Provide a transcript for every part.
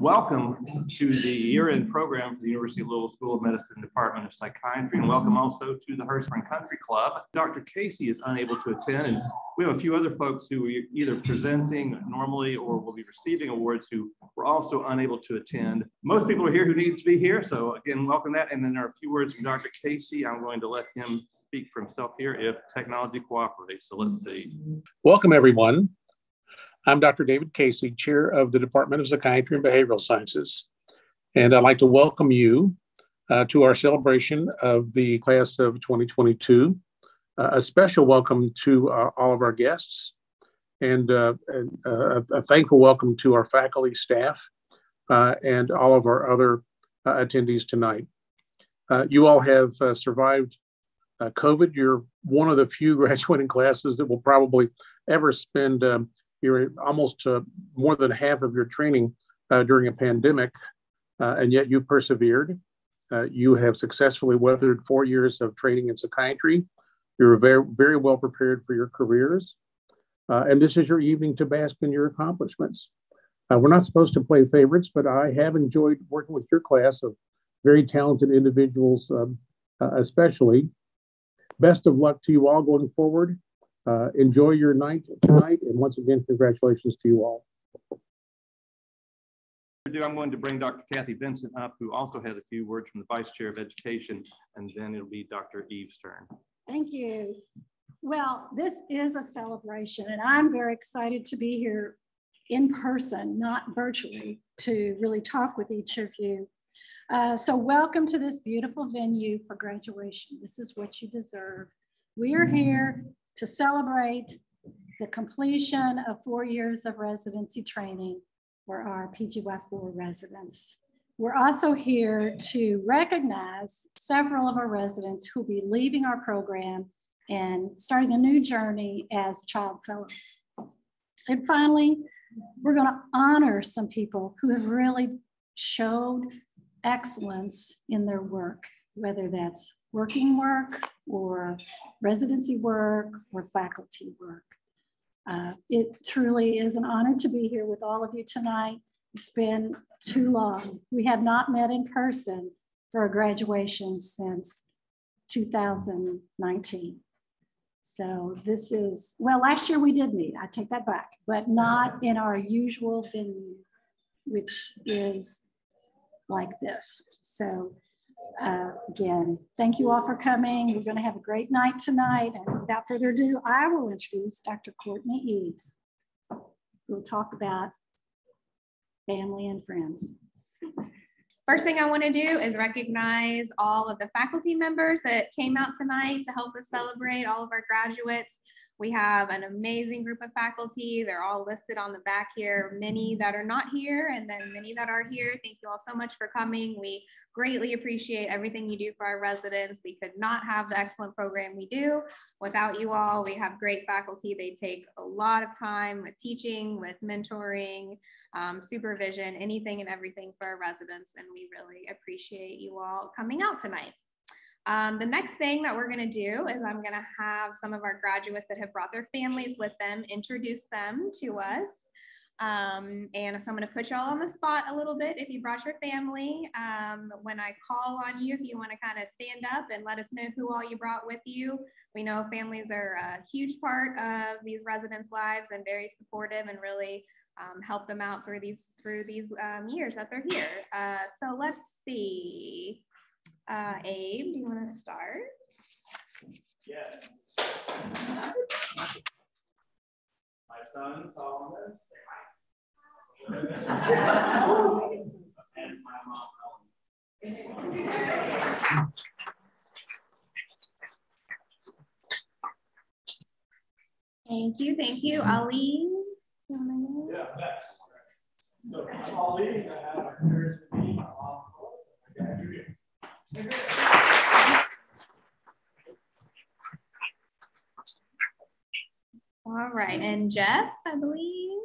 welcome to the year-end program for the University of Louisville School of Medicine Department of Psychiatry, and welcome also to the Hurstbourne Country Club. Dr. Casey is unable to attend, and we have a few other folks who are either presenting normally or will be receiving awards who were also unable to attend. Most people are here who need to be here, so again, welcome that. And then there are a few words from Dr. Casey. I'm going to let him speak for himself here if technology cooperates. So let's see. Welcome, everyone. I'm Dr. David Casey, Chair of the Department of Psychiatry and Behavioral Sciences. And I'd like to welcome you uh, to our celebration of the class of 2022. Uh, a special welcome to uh, all of our guests and, uh, and uh, a thankful welcome to our faculty, staff, uh, and all of our other attendees tonight. you all have survived COVID. You're one of the few graduating classes that will probably ever spend um, you're almost more than half of your training uh, during a pandemic, uh, and yet you persevered. Uh, you have successfully weathered four years of training in psychiatry. You're very, very well prepared for your careers. Uh, and this is your evening to bask in your accomplishments. Uh, we're not supposed to play favorites, but I have enjoyed working with your class of very talented individuals, um, especially. Best of luck to you all going forward. Uh, enjoy your night tonight, and once again, congratulations to you all. I'm going to bring Dr. Kathy Vincent up, who also has a few words from the Vice Chair of Education, and then it'll be Dr. Eve's turn. Thank you. Well, this is a celebration, and I'm very excited to be here in person, not virtually, to really talk with each of you. Uh, so welcome to this beautiful venue for graduation. This is what you deserve. We are here to celebrate the completion of four years of residency training for our PGY4 residents. We're also here to recognize several of our residents who'll be leaving our program and starting a new journey as child fellows. And finally, we're gonna honor some people who have really showed excellence in their work, whether that's working work or residency work or faculty work. Uh, it truly is an honor to be here with all of you tonight. It's been too long. We have not met in person for a graduation since 2019. So this is, well, last year we did meet, I take that back, but not in our usual venue, which is like this. So uh, again, thank you all for coming. We're going to have a great night tonight. And without further ado, I will introduce Dr. Courtney Eves. We'll talk about family and friends. First thing I want to do is recognize all of the faculty members that came out tonight to help us celebrate all of our graduates. We have an amazing group of faculty. They're all listed on the back here, many that are not here and then many that are here. Thank you all so much for coming. We greatly appreciate everything you do for our residents. We could not have the excellent program we do without you all. We have great faculty. They take a lot of time with teaching, with mentoring, um, supervision, anything and everything for our residents. And we really appreciate you all coming out tonight. Um, the next thing that we're going to do is I'm going to have some of our graduates that have brought their families with them introduce them to us. Um, and so I'm going to put you all on the spot a little bit if you brought your family. Um, when I call on you, if you want to kind of stand up and let us know who all you brought with you. We know families are a huge part of these residents' lives and very supportive and really um, help them out through these through these um, years that they're here. Uh, so let's see. Uh, Abe, do you want to start? Yes. My son Solomon, say hi. and my mom Ellen. Thank you, thank you. Ali? Yeah, next. So Ali, I have our parents with me, my mom, my dad, Julia. All right, and Jeff, I believe.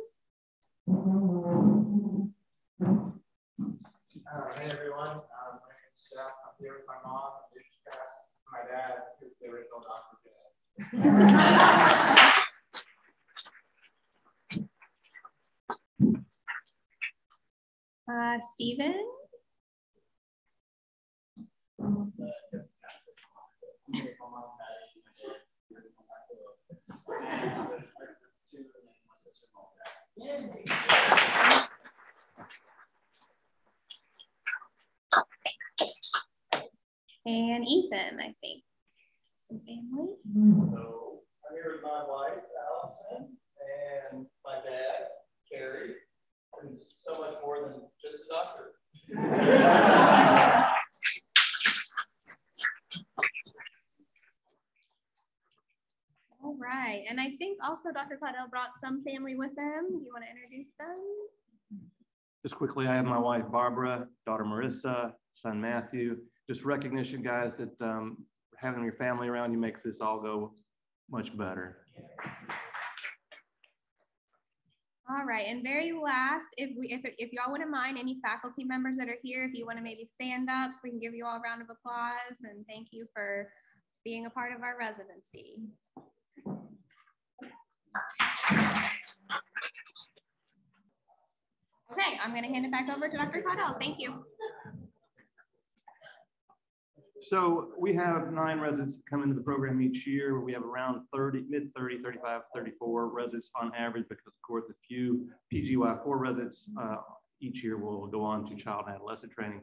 Uh, hey everyone, uh, my name is Jeff. I'm here with my mom, my dad, who's the original Dr. Jeff. Uh, Stephen. And Ethan, I think. Some family. So I'm here with my wife, Allison, and my dad, Carrie, who's so much more than just a doctor. All right. And I think also Dr. Caudill brought some family with them. You want to introduce them? Just quickly, I have my wife Barbara, daughter Marissa, son Matthew. Just recognition, guys, that um, having your family around you makes this all go much better. All right, and very last, if we if, if y'all wouldn't mind, any faculty members that are here, if you want to maybe stand up so we can give you all a round of applause and thank you for being a part of our residency. Okay, I'm gonna hand it back over to Dr. Caudill. Thank you. So we have nine residents come into the program each year. We have around 30, mid 30, 35, 34 residents on average because of course a few PGY4 residents uh, each year will go on to child and adolescent training.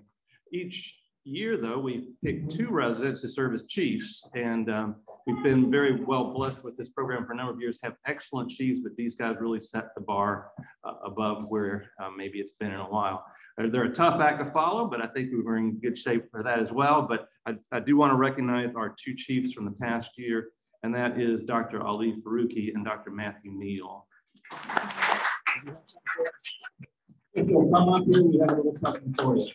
Each year though, we've picked two residents to serve as chiefs and um, we've been very well blessed with this program for a number of years, have excellent chiefs, but these guys really set the bar uh, above where uh, maybe it's been in a while. They're a tough act to follow, but I think we were in good shape for that as well. But I, I do want to recognize our two chiefs from the past year, and that is Dr. Ali Faruqi and Dr. Matthew Neal. If you'll come up here, we have a little something for you.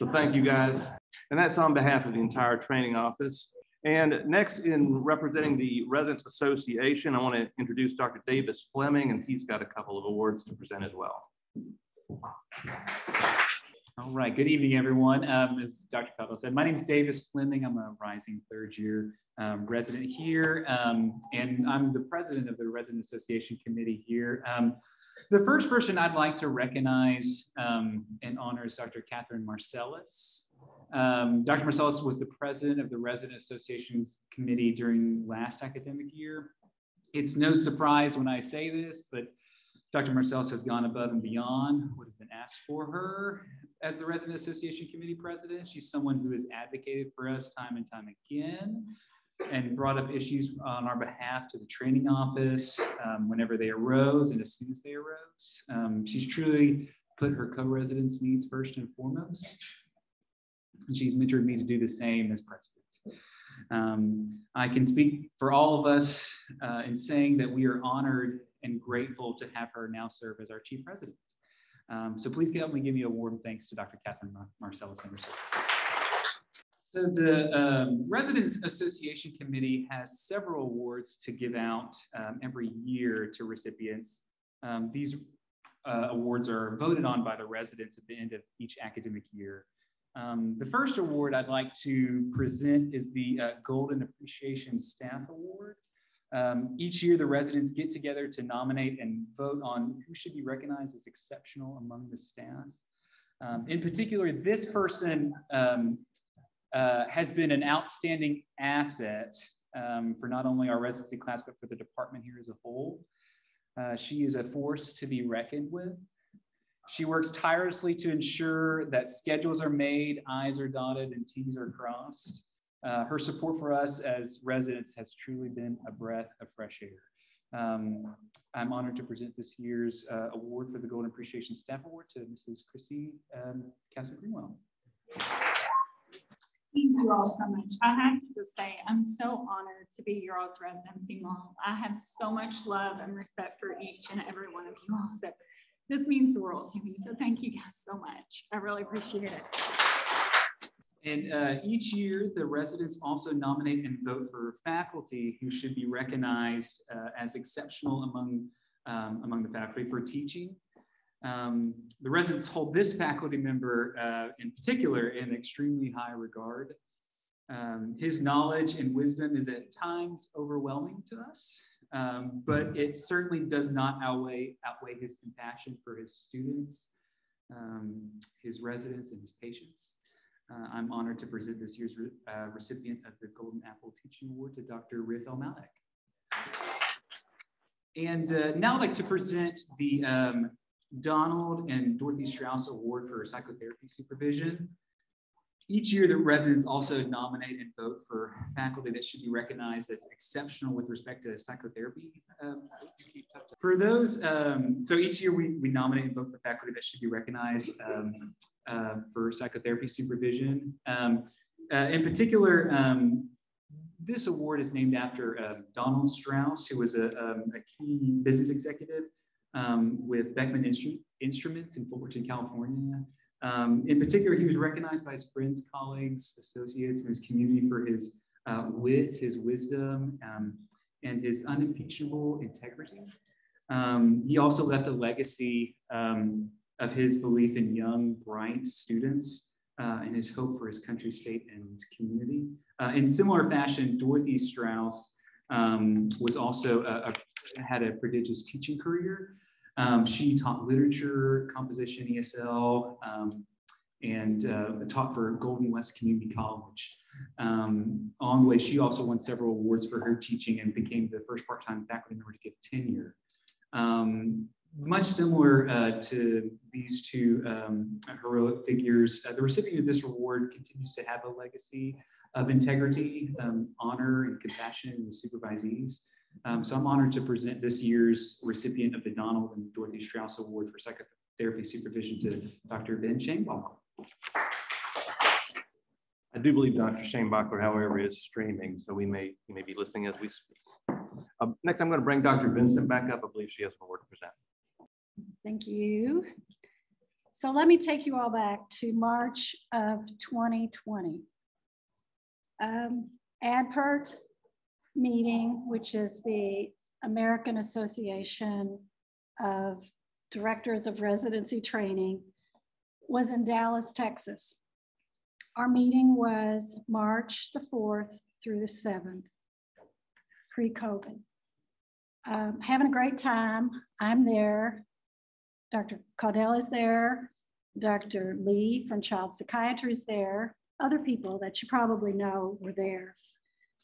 So thank you guys. And that's on behalf of the entire training office. And next in representing the Residents Association, I want to introduce Dr. Davis Fleming, and he's got a couple of awards to present as well. All right, good evening, everyone. Um, as Dr. Caudill said, my name is Davis Fleming. I'm a rising third year um, resident here, um, and I'm the president of the Resident Association Committee here. Um, the first person I'd like to recognize um, and honor is Dr. Catherine Marcellus. Um, Dr. Marcellus was the president of the Resident Association Committee during last academic year. It's no surprise when I say this, but Dr. Marcellus has gone above and beyond what has been asked for her as the Resident Association Committee President. She's someone who has advocated for us time and time again and brought up issues on our behalf to the training office um, whenever they arose and as soon as they arose. Um, she's truly put her co-residents' needs first and foremost. And she's mentored me to do the same as president. Um, I can speak for all of us uh, in saying that we are honored and grateful to have her now serve as our chief president. Um, so please help me give you a warm thanks to Dr. Catherine Mar Marcellus and her service. So the um, Residents Association Committee has several awards to give out um, every year to recipients. Um, these uh, awards are voted on by the residents at the end of each academic year. Um, the first award I'd like to present is the uh, Golden Appreciation Staff Award. Um, each year, the residents get together to nominate and vote on who should be recognized as exceptional among the staff. Um, in particular, this person um, uh, has been an outstanding asset um, for not only our residency class, but for the department here as a whole. Uh, she is a force to be reckoned with. She works tirelessly to ensure that schedules are made, I's are dotted, and T's are crossed. Uh, her support for us as residents has truly been a breath of fresh air. Um, I'm honored to present this year's uh, award for the Golden Appreciation Staff Award to Mrs. Christy um, Castle Greenwell. Thank you all so much. I have to just say, I'm so honored to be your all's residency mom. I have so much love and respect for each and every one of you all. So this means the world to me. So thank you guys so much. I really appreciate it. And uh, each year, the residents also nominate and vote for faculty who should be recognized uh, as exceptional among, um, among the faculty for teaching. Um, the residents hold this faculty member uh, in particular in extremely high regard. Um, his knowledge and wisdom is at times overwhelming to us, um, but it certainly does not outweigh, outweigh his compassion for his students um, his residents and his patients. Uh, I'm honored to present this year's re uh, recipient of the Golden Apple Teaching Award to Dr. Rif El-Mallakh. And uh, now I'd like to present the um, Donald and Dorothy Strauss Award for Psychotherapy Supervision. Each year, the residents also nominate and vote for faculty that should be recognized as exceptional with respect to psychotherapy. Um, for those, um, so each year we, we nominate and vote for faculty that should be recognized um, uh, for psychotherapy supervision. Um, uh, in particular, um, this award is named after uh, Donald Strauss, who was a, um, a key business executive with Beckman Instru Instruments in Fullerton, California. Um, in particular, he was recognized by his friends, colleagues, associates, and his community for his uh, wit, his wisdom, um, and his unimpeachable integrity. Um, he also left a legacy um, of his belief in young, bright students uh, and his hope for his country, state, and community. Uh, in similar fashion, Dorothy Strauss um, was also a, a, had a prodigious teaching career. Um, she taught literature, composition, ESL, um, and uh, taught for Golden West Community College. Um, along the way, she also won several awards for her teaching and became the first part-time faculty member to get tenure. Um, much similar uh, to these two um, heroic figures, uh, the recipient of this award continues to have a legacy of integrity, um, honor, and compassion in the supervisees. Um, so I'm honored to present this year's recipient of the Donald and Dorothy Strauss Award for Psychotherapy Supervision to Dr. Ben Schoenbachler. I do believe Dr. Schoenbachler, however, is streaming, so we may, he may be listening as we speak. Uh, next, I'm going to bring Dr. Vincent back up. I believe she has an award to present. Thank you. So let me take you all back to March of 2020. Um, AADPRT meeting, which is the American Association of Directors of Residency Training, was in Dallas, Texas. Our meeting was March the 4th through the 7th, pre-COVID. Um, having a great time. I'm there. Dr. Caudill is there. Dr. Lee from Child Psychiatry is there. Other people that you probably know were there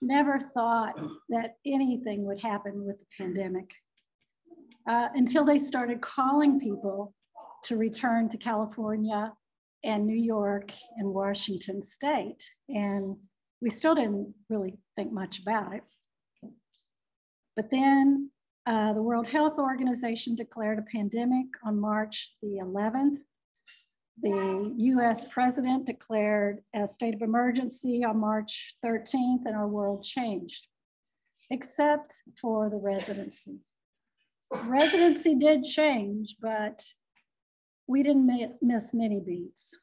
never thought that anything would happen with the pandemic uh, until they started calling people to return to California and New York and Washington state. And we still didn't really think much about it. But then uh, the World Health Organization declared a pandemic on March the 11th the US president declared a state of emergency on March 13th and our world changed, except for the residency. Residency did change, but we didn't miss many beats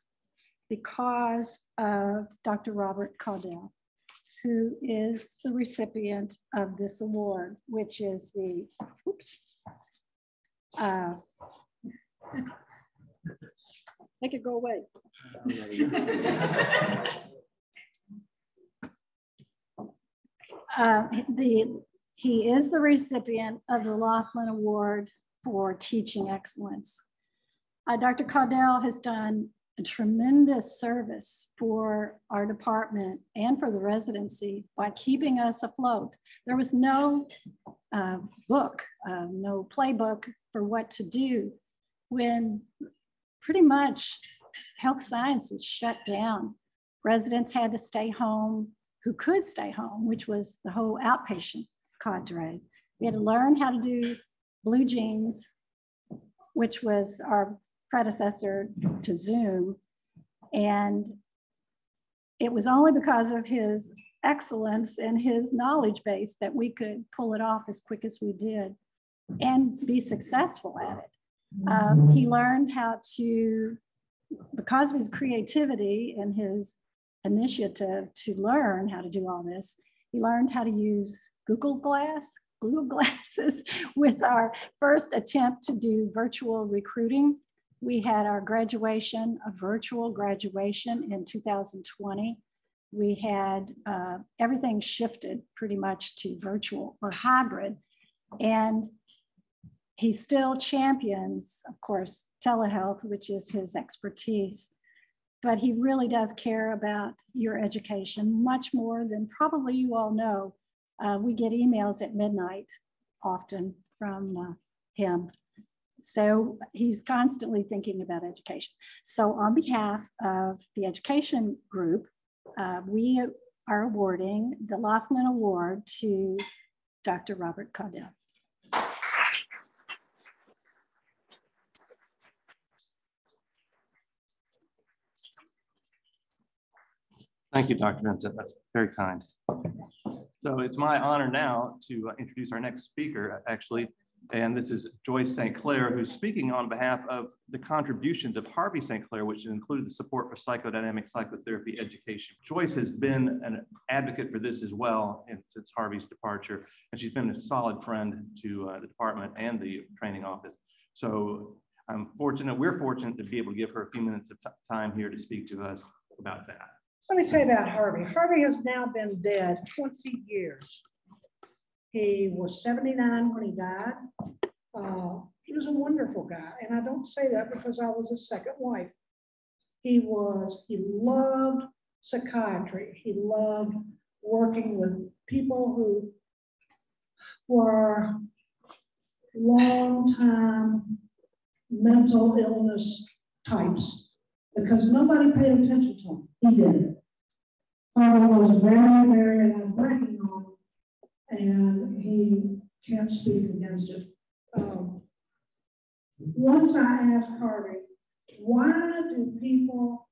because of Dr. Robert Caudill, who is the recipient of this award, which is the, oops, uh, Make it go away. uh, the, he is the recipient of the Laughlin Award for Teaching Excellence. Uh, Dr. Caudill has done a tremendous service for our department and for the residency by keeping us afloat. There was no uh, book, uh, no playbook for what to do when pretty much health sciences shut down. Residents had to stay home who could stay home, which was the whole outpatient cadre. We had to learn how to do BlueJeans, which was our predecessor to Zoom. And it was only because of his excellence and his knowledge base that we could pull it off as quick as we did and be successful at it. Um, he learned how to, because of his creativity and his initiative to learn how to do all this, he learned how to use Google Glass, Google Glasses with our first attempt to do virtual recruiting. We had our graduation, a virtual graduation in 2020. We had uh, everything shifted pretty much to virtual or hybrid. And he still champions, of course, telehealth, which is his expertise. But he really does care about your education much more than probably you all know. Uh, we get emails at midnight often from uh, him. So he's constantly thinking about education. So on behalf of the education group, uh, we are awarding the Lothman Award to Dr. Robert Caudill. Thank you, Dr. Vincent. That's very kind. So it's my honor now to uh, introduce our next speaker, actually. And this is Joyce St. Clair, who's speaking on behalf of the contributions of Harvey St. Clair, which included the support for psychodynamic psychotherapy education. Joyce has been an advocate for this as well since Harvey's departure, and she's been a solid friend to uh, the department and the training office. So I'm fortunate, we're fortunate to be able to give her a few minutes of time here to speak to us about that. Let me tell you about Harvey. Harvey has now been dead 20 years. He was 79 when he died. Uh, he was a wonderful guy. And I don't say that because I was a second wife. He was, he loved psychiatry. He loved working with people who were long time mental illness types because nobody paid attention to him. He did. Harvey was very, very, and I'm breaking on and he can't speak against it. Um, once I asked Harvey, why do people,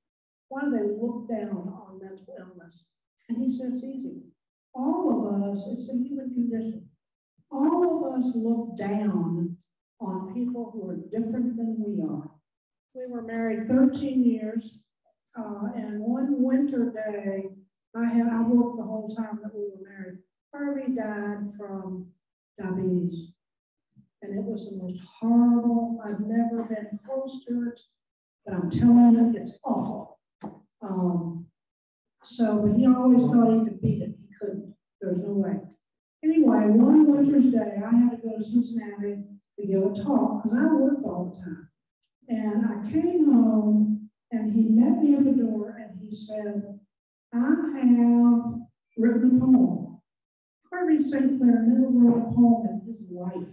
why do they look down on mental illness? And he said it's easy. All of us, it's a human condition. All of us look down on people who are different than we are. We were married 13 years, uh, and one winter day, I had I worked the whole time that we were married. Harvey died from diabetes. And it was the most horrible, I've never been close to it, but I'm telling you, it's awful. Um, so, but he always thought he could beat it. He couldn't. There's no way. Anyway, one winter's day, I had to go to Cincinnati to give a talk because I worked all the time. And I came home and he met me at the door and he said, I have written a poem Harvey St. Clair never wrote a poem in his life,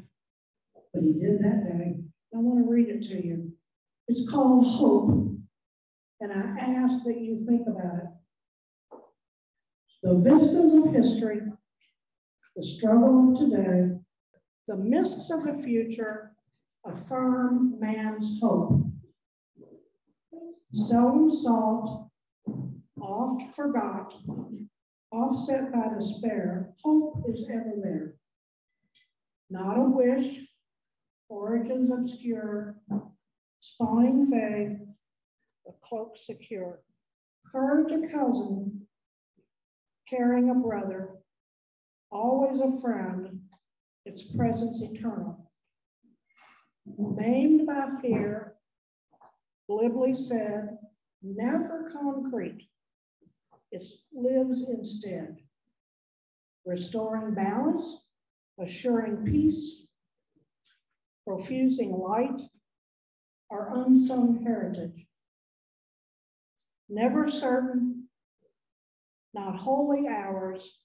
but he did that day. I want to read it to you. It's called Hope, and I ask that you think about it. The vistas of history, the struggle of today, the mists of the future affirm man's hope. Seldom sought, oft forgot, offset by despair, hope is ever there. Not a wish, origins obscure, spawning faith, the cloak secure. Courage a cousin, caring a brother, always a friend, its presence eternal. Maimed by fear, glibly said, never concrete, it lives instead, restoring balance, assuring peace, profusing light, our unsung heritage. Never certain, not wholly ours,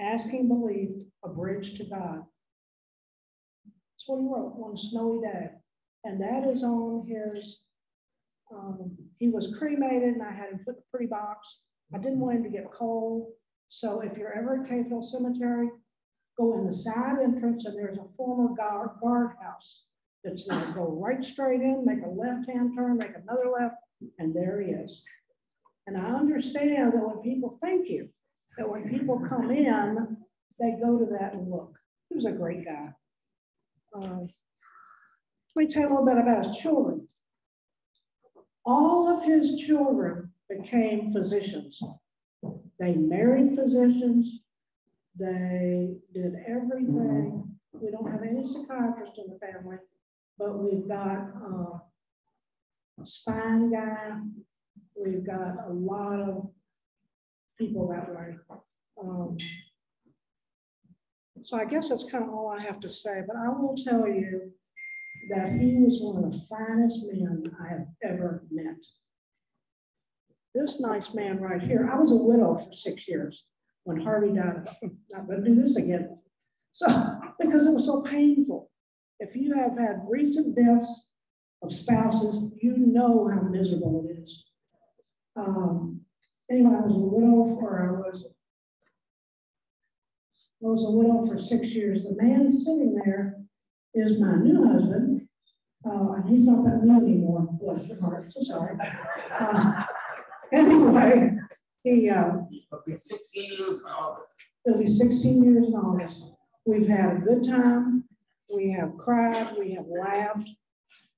asking belief, a bridge to God. He wrote one snowy day. And that is on his, um, he was cremated and I had him put in a pretty box I didn't want him to get cold. So if you're ever at Cave Hill Cemetery, go in the side entrance and there's a former guard, guardhouse that's there. Go right straight in, make a left-hand turn, make another left, and there he is. And I understand that when people thank you, that when people come in, they go to that and look. He was a great guy. Uh, let me tell you a little bit about his children. All of his children became physicians. They married physicians. They did everything. We don't have any psychiatrists in the family, but we've got uh, a spine guy. We've got a lot of people that way. Um, So I guess that's kind of all I have to say, but I will tell you that he was one of the finest men I have ever met. This nice man right here, I was a widow for six years when Harvey died. I'm Not gonna do this again. So, because it was so painful. If you have had recent deaths of spouses, you know how miserable it is. Um, anyway, I was a widow for, I was I was a widow for six years. The man sitting there is my new husband. Uh, and he's not that new anymore, bless your heart, so sorry. Uh, anyway, he, uh, it'll be 16 years in August. We've had a good time. We have cried, we have laughed,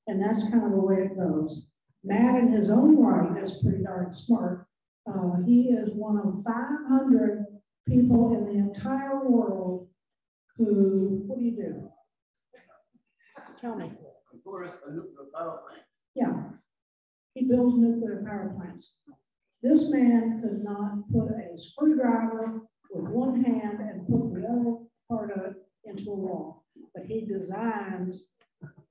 and that's kind of the way it goes. Matt in his own right is pretty darn smart. Uh, he is one of 500 people in the entire world who, what do you do? Tell me. Yeah, he builds nuclear power plants. This man could not put a screwdriver with one hand and put the other part of it into a wall, but he designs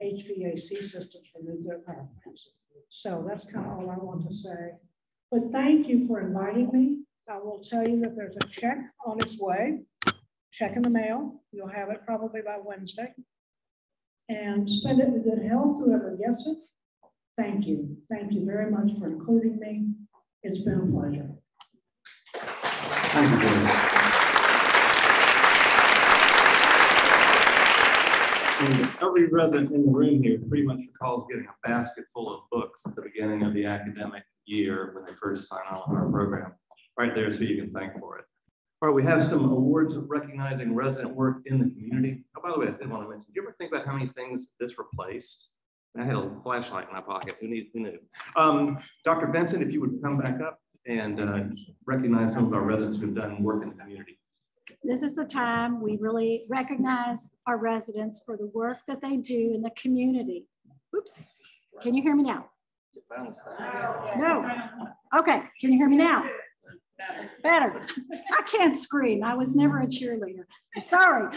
HVAC systems for nuclear power plants. So that's kind of all I want to say. But thank you for inviting me. I will tell you that there's a check on its way, check in the mail. You'll have it probably by Wednesday. And spend it in good health, whoever gets it. Thank you. Thank you very much for including me. It's been a pleasure. Thank you, Joyce. And Every resident in the room here pretty much recalls getting a basket full of books at the beginning of the academic year when they first sign on with our program. Right there, so you can thank for it. All right, we have some awards recognizing resident work in the community. Oh, by the way, I did want to mention, do you ever think about how many things this replaced? I had a flashlight in my pocket. Who needs, who knew? Um, Dr. Vincent, if you would come back up and uh, recognize some of our residents who've done work in the community. This is the time we really recognize our residents for the work that they do in the community. Oops, can you hear me now? No. Okay, can you hear me now? Better. I can't scream. I was never a cheerleader. Sorry.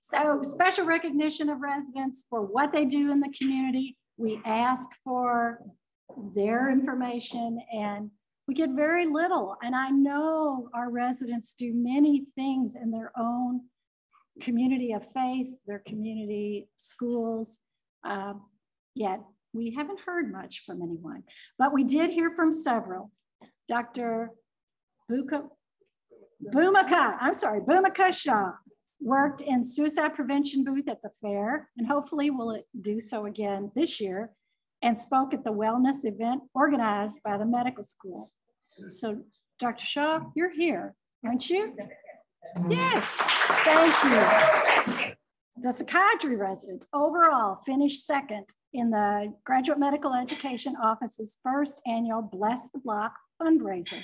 So special recognition of residents for what they do in the community. We ask for their information and we get very little. And I know our residents do many things in their own community of faith, their community schools. Um, yet we haven't heard much from anyone, but we did hear from several. Dr. Buka, Bhumika, I'm sorry, Bhumika Shah worked in suicide prevention booth at the fair and hopefully will do so again this year and spoke at the wellness event organized by the medical school. So Dr. Shah, you're here, aren't you? Yes, thank you. The psychiatry residents overall finished second in the Graduate Medical Education Office's first annual Bless the Block fundraiser.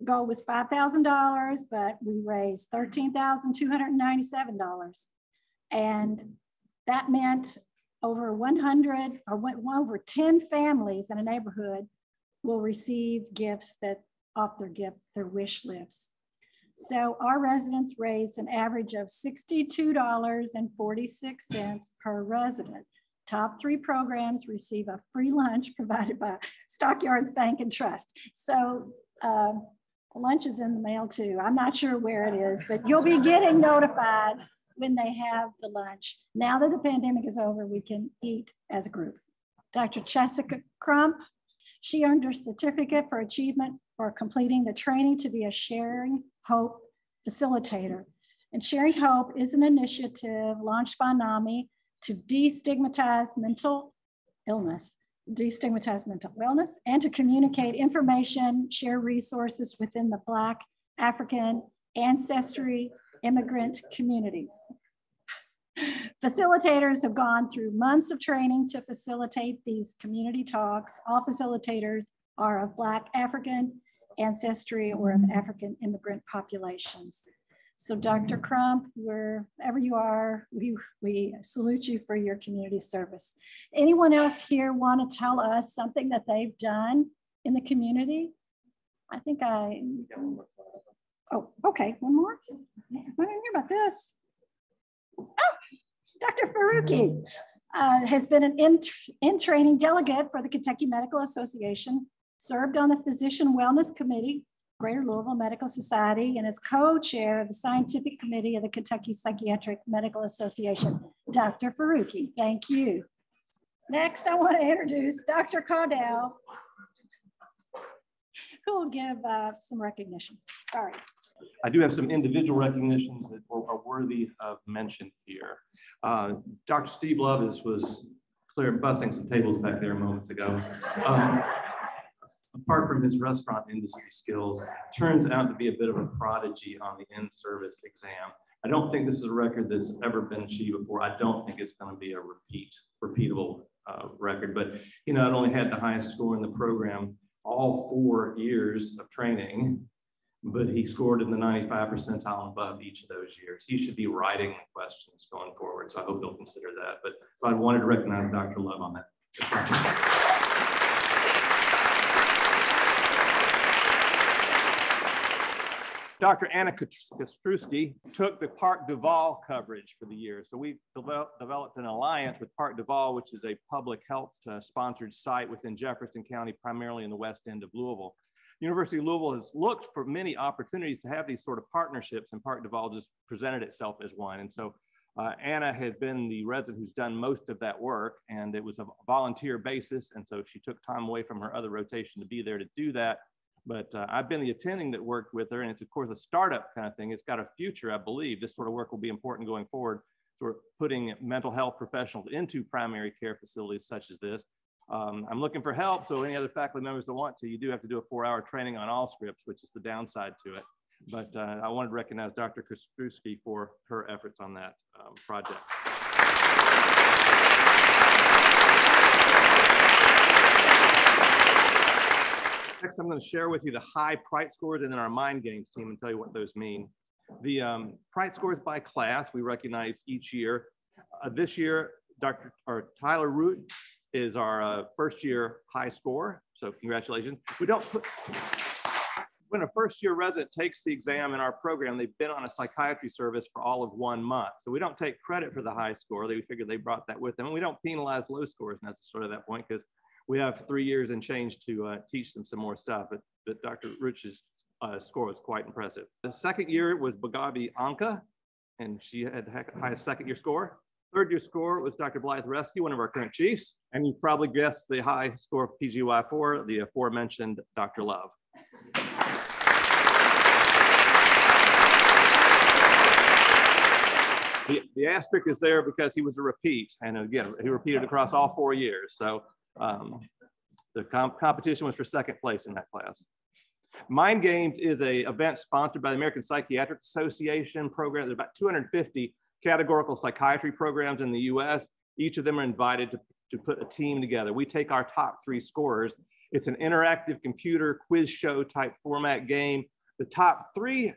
The goal was $5,000, but we raised $13,297. And that meant over 100 or over 10 families in a neighborhood will receive gifts that off their gift, their wish lists. So our residents raised an average of $62.46 per resident. Top three programs receive a free lunch provided by Stockyards Bank and Trust. So uh, lunch is in the mail too. I'm not sure where it is, but you'll be getting notified when they have the lunch. Now that the pandemic is over, we can eat as a group. Dr. Jessica Crump, she earned her certificate for achievement for completing the training to be a Sharing Hope facilitator. And Sharing Hope is an initiative launched by NAMI to destigmatize mental illness, destigmatize mental wellness, and to communicate information, share resources within the Black, African, ancestry, immigrant communities. Facilitators have gone through months of training to facilitate these community talks. All facilitators are of Black, African, ancestry, or of African immigrant populations. So Dr. Crump, wherever you are, we, we salute you for your community service. Anyone else here want to tell us something that they've done in the community? I think I, oh, okay, one more. I didn't hear about this. Oh, Dr. Faruqi uh, has been an in, in training delegate for the Kentucky Medical Association, served on the Physician Wellness Committee, Greater Louisville Medical Society, and is co-chair of the Scientific Committee of the Kentucky Psychiatric Medical Association. Dr. Faruqi, thank you. Next, I want to introduce Dr. Caudill, who will give uh, some recognition. Sorry. I do have some individual recognitions that are, worthy of mention here. Uh, Dr. Steve Love is, was clear busting some tables back there moments ago. Um, apart from his restaurant industry skills, turns out to be a bit of a prodigy on the in-service exam. I don't think this is a record that's ever been achieved before. I don't think it's going to be a repeat, repeatable uh, record, but he not only had the highest score in the program all four years of training, but he scored in the 95 percentile above each of those years. He should be writing questions going forward. So I hope you'll consider that. But, but I wanted to recognize Dr. Love on that. Dr. Anna Kostrowski took the Park DuValle coverage for the year. So we developed an alliance with Park DuValle, which is a public health uh, sponsored site within Jefferson County, primarily in the west end of Louisville. University of Louisville has looked for many opportunities to have these sort of partnerships, and Park DuValle just presented itself as one. And so uh, Anna has been the resident who's done most of that work, and it was a volunteer basis. And so she took time away from her other rotation to be there to do that. But uh, I've been the attending that worked with her, and it's of course a startup kind of thing. It's got a future, I believe. This sort of work will be important going forward. Sort of putting mental health professionals into primary care facilities such as this. Um, I'm looking for help, so any other faculty members that want to, you do have to do a four-hour training on Allscripts, which is the downside to it. But uh, I wanted to recognize Dr. Kostrowski for her efforts on that um, project. Next, I'm going to share with you the high PRITE scores and then our mind games team and tell you what those mean. The um, PRITE scores by class we recognize each year. Uh, this year, Dr. or Tyler Root is our uh, first year high score. So congratulations. We don't put, when a first year resident takes the exam in our program, they've been on a psychiatry service for all of one month. So we don't take credit for the high score. They figure they brought that with them. And we don't penalize low scores necessarily at that point because we have three years and change to uh, teach them some more stuff, but, but Dr. Rich's uh, score was quite impressive. The second year was Bagabi Anka, and she had the highest second year score. Third year score was Dr. Blythe Rescue, one of our current chiefs. And you probably guessed the high score of PGY4, the aforementioned Dr. Love. The, the asterisk is there because he was a repeat. And again, he repeated across all four years. So um, the comp competition was for second place in that class. Mind Games is a event sponsored by the American Psychiatric Association program. There's about 250 categorical psychiatry programs in the US. Each of them are invited to, to put a team together. We take our top three scorers. It's an interactive computer quiz show type format game. The top three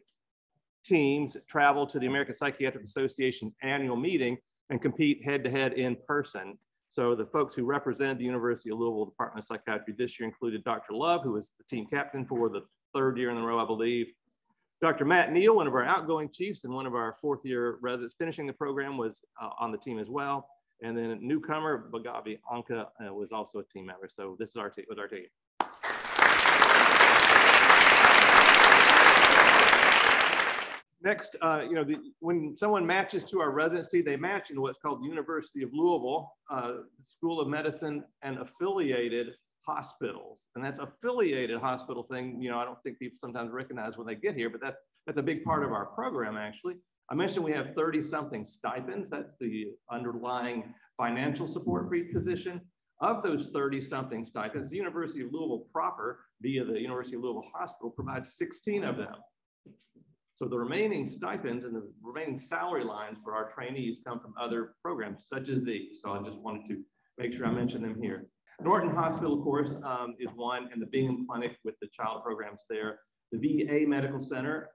teams travel to the American Psychiatric Association's annual meeting and compete head to head in person. So the folks who represented the University of Louisville Department of Psychiatry this year included Dr. Love, who was the team captain for the third year in a row, I believe. Dr. Matt Neal, one of our outgoing chiefs and one of our fourth year residents finishing the program was uh, on the team as well. And then newcomer Bagabi Anka uh, was also a team member. So this is our, was our team. Next, uh, you know, the, when someone matches to our residency, they match into what's called the University of Louisville uh, School of Medicine and affiliated hospitals. And that's affiliated hospital thing, you know, I don't think people sometimes recognize when they get here, but that's, that's a big part of our program actually. I mentioned we have 30 something stipends. That's the underlying financial support for each position. Of those 30 something stipends, the University of Louisville proper via the University of Louisville Hospital provides 16 of them. So the remaining stipends and the remaining salary lines for our trainees come from other programs such as these. So I just wanted to make sure I mention them here. Norton Hospital, of course, um, is one, and the Bingham Clinic with the child programs there. The VA Medical Center,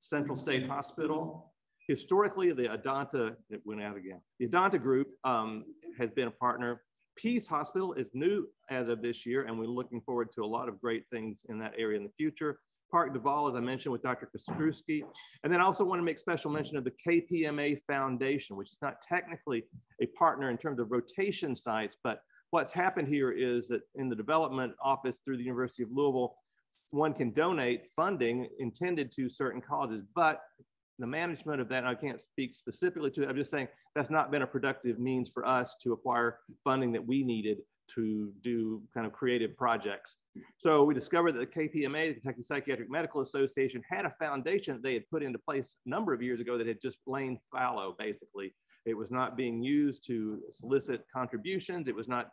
Central State Hospital. Historically, the Adanta, it went out again. The Adanta Group um, has been a partner. Peace Hospital is new as of this year, and we're looking forward to a lot of great things in that area in the future. Park DuValle, as I mentioned, with Dr. Kostrowski. And then I also want to make special mention of the KPMA Foundation, which is not technically a partner in terms of rotation sites, but what's happened here is that in the development office through the University of Louisville, one can donate funding intended to certain causes, but the management of that, I can't speak specifically to it, I'm just saying that's not been a productive means for us to acquire funding that we needed to do kind of creative projects. So we discovered that the KPMA, the Kentucky Psychiatric Medical Association, had a foundation that they had put into place a number of years ago that had just lain fallow, basically. It was not being used to solicit contributions. It was not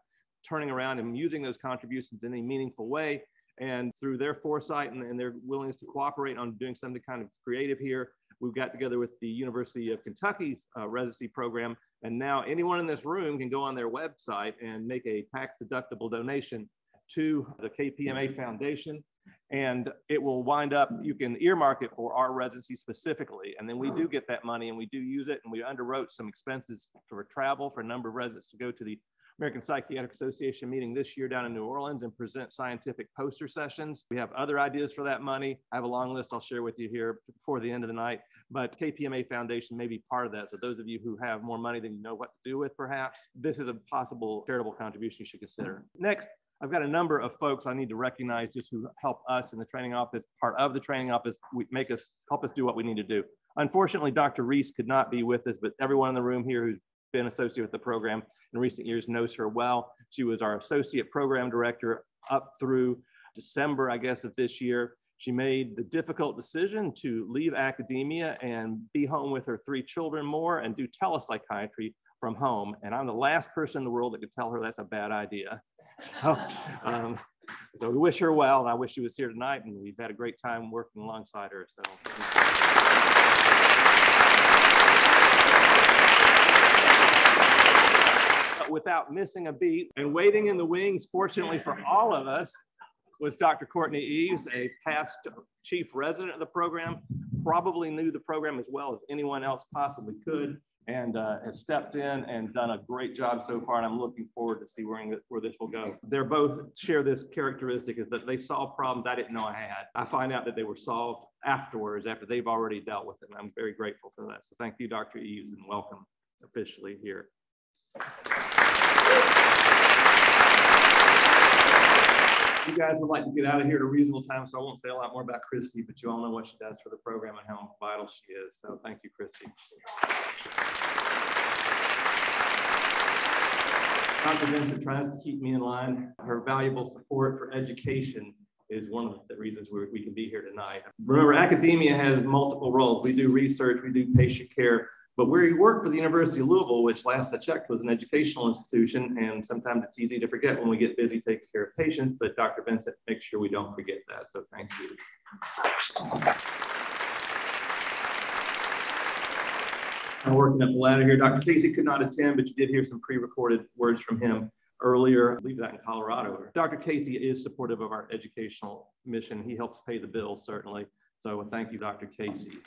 turning around and using those contributions in a meaningful way. And through their foresight and, and their willingness to cooperate on doing something kind of creative here, we got together with the University of Kentucky's uh, residency program. And now anyone in this room can go on their website and make a tax deductible donation to the KPMA Foundation. And it will wind up, you can earmark it for our residency specifically. And then we do get that money and we do use it. And we underwrote some expenses for travel for a number of residents to go to the American Psychiatric Association meeting this year down in New Orleans and present scientific poster sessions. We have other ideas for that money. I have a long list I'll share with you here before the end of the night, but KPMA Foundation may be part of that. So those of you who have more money than you know what to do with, perhaps, this is a possible charitable contribution you should consider. Next, I've got a number of folks I need to recognize just who help us in the training office, part of the training office, we make us help us do what we need to do. Unfortunately, Dr. Reese could not be with us, but everyone in the room here who's been associated with the program in recent years knows her well. She was our associate program director up through December, I guess, of this year. She made the difficult decision to leave academia and be home with her three children more and do telepsychiatry from home. And I'm the last person in the world that could tell her that's a bad idea. So, um, so we wish her well, and I wish she was here tonight, and we've had a great time working alongside her. So. without missing a beat and waiting in the wings, fortunately for all of us, was Dr. Courtney Eves, a past chief resident of the program, probably knew the program as well as anyone else possibly could, and uh, has stepped in and done a great job so far. And I'm looking forward to see where, where this will go. They're both share this characteristic is that they solve problems I didn't know I had. I find out that they were solved afterwards, after they've already dealt with it. And I'm very grateful for that. So thank you, Dr. Eves, and welcome officially here. You guys would like to get out of here at a reasonable time, so I won't say a lot more about Christy, but you all know what she does for the program and how vital she is. So thank you, Christy. Dr. Vincent tries to keep me in line. Her valuable support for education is one of the reasons we, we can be here tonight. Remember, academia has multiple roles. We do research, we do patient care, but where he worked for the University of Louisville, which last I checked was an educational institution, and sometimes it's easy to forget when we get busy taking care of patients, but Dr. Vincent make sure we don't forget that, so thank you. I'm working up the ladder here. Dr. Casey could not attend, but you did hear some pre-recorded words from him earlier, I believe that in Colorado. Dr. Casey is supportive of our educational mission. He helps pay the bills, certainly. So thank you, Dr. Casey.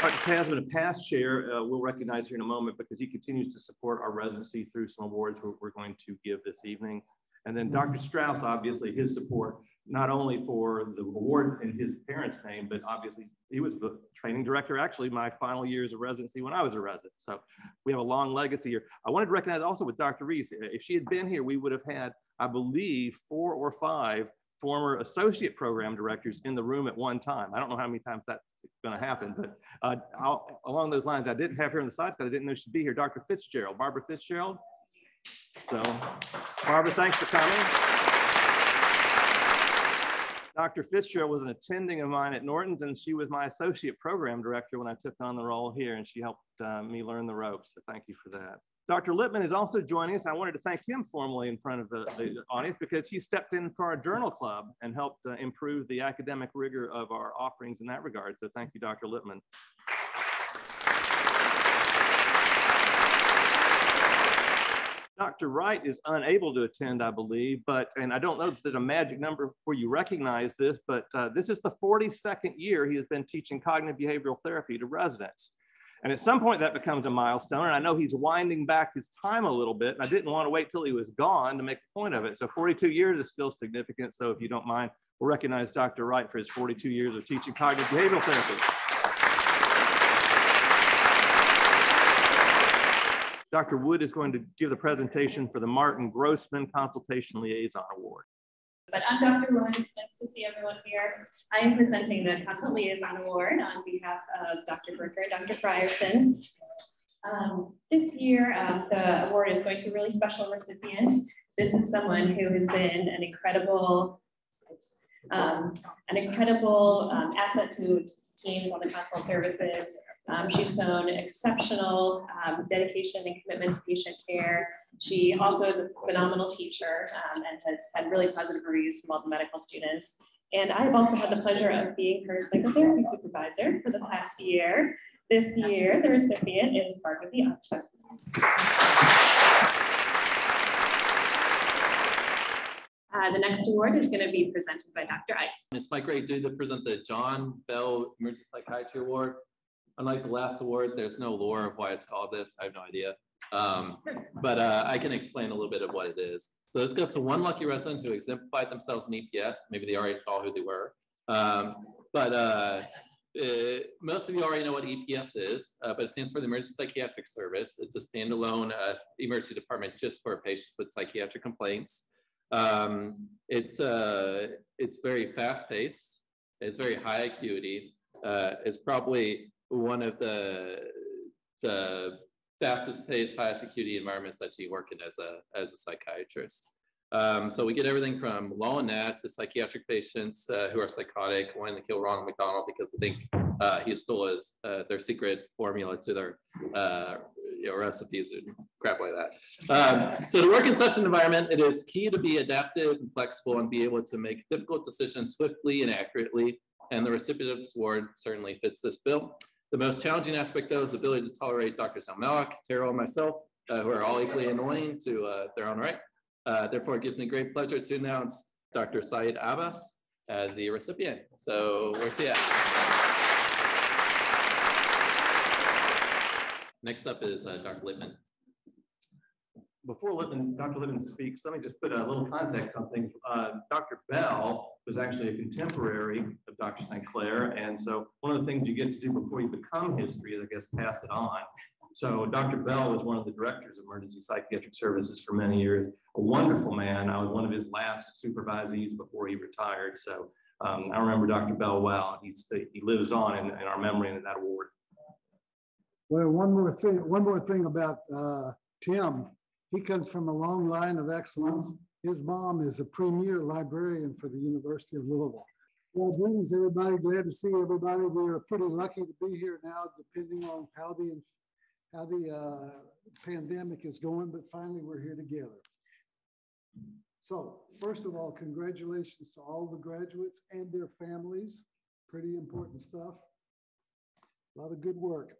Dr. Tasman, a past chair, uh, we'll recognize here in a moment because he continues to support our residency through some awards we're, going to give this evening. And then Dr. Strauss, obviously, his support, not only for the award in his parents' name, but obviously he was the training director, actually, my final years of residency when I was a resident. So we have a long legacy here. I wanted to recognize also with Dr. Reese, if she had been here, we would have had, I believe, four or five former associate program directors in the room at one time. I don't know how many times that's going to happen, but uh, along those lines, I didn't have her on the sides because I didn't know she'd be here. Dr. Fitzgerald, Barbara Fitzgerald. So, Barbara, thanks for coming. Dr. Fitzgerald was an attending of mine at Norton's, and she was my associate program director when I took on the role here, and she helped uh, me learn the ropes. So, thank you for that. Dr. Lippman is also joining us. I wanted to thank him formally in front of the, the audience because he stepped in for our journal club and helped uh, improve the academic rigor of our offerings in that regard. So thank you, Dr. Lippman. Dr. Wright is unable to attend, I believe, but, and I don't know if there's a magic number for you recognize this, but uh, this is the 42nd year he has been teaching cognitive behavioral therapy to residents. And at some point that becomes a milestone. And I know he's winding back his time a little bit. And I didn't want to wait till he was gone to make a point of it. So 42 years is still significant. So if you don't mind, we'll recognize Dr. Wright for his 42 years of teaching cognitive behavioral therapy. Dr. Wood is going to give the presentation for the Martin Grossman Consultation Liaison Award. But I'm Dr. It's nice to see everyone here. I am presenting the Consult Liaison Award on behalf of Dr. Bricker, Dr. Frierson. Um, this year, um, the award is going to a really special recipient. This is someone who has been an incredible, um, an incredible um, asset to teams on the consult services. Um, she's shown exceptional um, dedication and commitment to patient care. She also is a phenomenal teacher um, and has had really positive reviews from all the medical students. And I've also had the pleasure of being her psychotherapy supervisor for the past year. This year, the recipient is Barbara Bianca. Uh, the next award is going to be presented by Dr. Ike. It's my great duty to present the John Bell Emergency Psychiatry Award. Unlike the last award, there's no lore of why it's called this. I have no idea. Um, but uh, I can explain a little bit of what it is. So this goes to one lucky resident who exemplified themselves in EPS. Maybe they already saw who they were. Um, but uh, uh, most of you already know what EPS is, uh, but it stands for the Emergency Psychiatric Service. It's a standalone uh, emergency department just for patients with psychiatric complaints. Um, it's uh, it's very fast paced. It's very high acuity. Uh, it's probably one of the the fastest paced, highest acuity environments that you work in as a as a psychiatrist. Um, so we get everything from low and nats to psychiatric patients uh, who are psychotic, wanting to kill Ronald McDonald because they think uh, he stole his, uh, their secret formula to their uh, you know, recipes and crap like that. Um, so to work in such an environment, it is key to be adaptive and flexible and be able to make difficult decisions swiftly and accurately. And the recipient of this award certainly fits this bill. The most challenging aspect, though, is the ability to tolerate Dr. Salmalik, Terrell, and myself, uh, who are all equally annoying to uh, their own right. Uh, therefore, it gives me great pleasure to announce Dr. Saeed Abbas as the recipient. So where's he at? Next up is uh, Dr. Lippman. Before Lippman, Dr. Lippman speaks, let me just put a little context on things. Uh, Dr. Bell was actually a contemporary of Dr. St. Clair. And so one of the things you get to do before you become history is, I guess, pass it on. So Dr. Bell was one of the directors of emergency psychiatric services for many years, a wonderful man. I was one of his last supervisees before he retired. So um, I remember Dr. Bell well. He's, he lives on in, in our memory and in that award. Well, one more thing, one more thing about uh, Tim. He comes from a long line of excellence. His mom is a premier librarian for the University of Louisville. Well, greetings, everybody. Glad to see everybody. We are pretty lucky to be here now, depending on how the how the uh, pandemic is going, but finally we're here together. So first of all, congratulations to all the graduates and their families. Pretty important stuff. A lot of good work.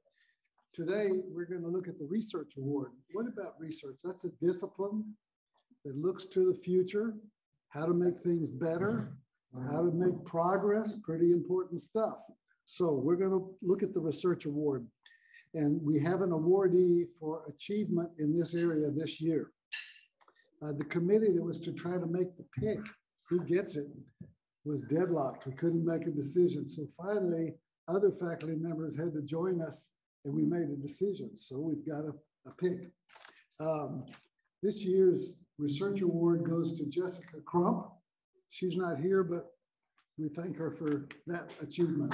Today, we're going to look at the Research Award. What about research? That's a discipline that looks to the future, how to make things better, how to make progress, pretty important stuff. So we're going to look at the Research Award. And we have an awardee for achievement in this area this year. Uh, the committee that was to try to make the pick, who gets it, was deadlocked. We couldn't make a decision. So finally, other faculty members had to join us and we made a decision. So we've got a, a pick. Um, this year's research award goes to Jessica Crump. She's not here, but we thank her for that achievement.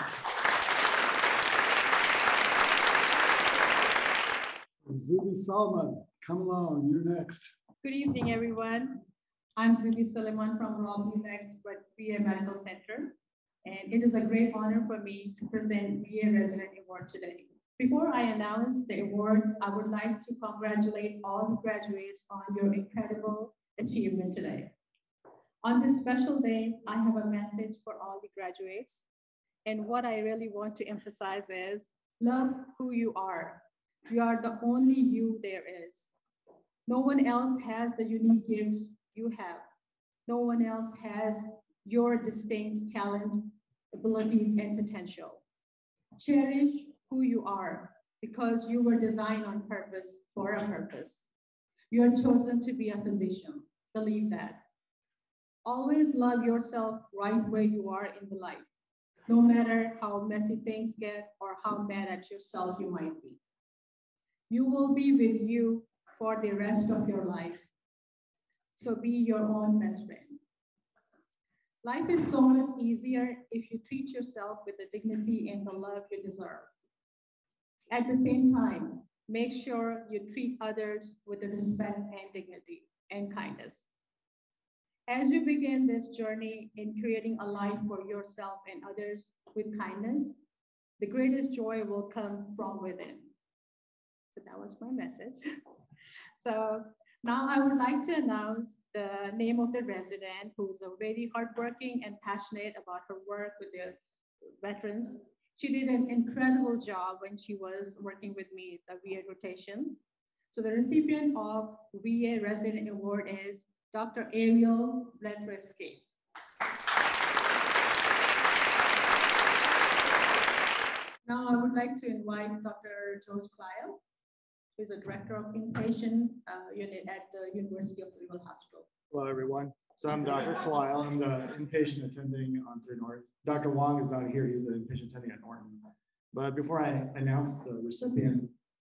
Zubi Salman, come along, you're next. Good evening, everyone. I'm Zubi Suleiman from Robley Rex but VA Medical Center, and it is a great honor for me to present VA Resident Award today. Before I announce the award, I would like to congratulate all the graduates on your incredible achievement today. On this special day, I have a message for all the graduates. And what I really want to emphasize is love who you are. You are the only you there is. No one else has the unique gifts you have. No one else has your distinct talent, abilities, and potential. Cherish who you are because you were designed on purpose for a purpose. You are chosen to be a physician. Believe that. Always love yourself right where you are in the life, no matter how messy things get or how mad at yourself you might be. You will be with you for the rest of your life. So be your own best friend. Life is so much easier if you treat yourself with the dignity and the love you deserve. At the same time, make sure you treat others with respect and dignity and kindness. As you begin this journey in creating a life for yourself and others with kindness, the greatest joy will come from within. So that was my message. so now I would like to announce the name of the resident who's a very hardworking and passionate about her work with the veterans. She did an incredible job when she was working with me, the VA rotation. So the recipient of VA Resident Award is Dr. Ariel Bledrisky. Now I would like to invite Dr. George Kyle who's a director of inpatient uh, unit at the University of Louisville Hospital. Hello, everyone. So I'm Dr. Kalile. I'm the inpatient attending on Third North. Dr. Wong is not here. He's the inpatient attending at Norton. But before I announce the recipient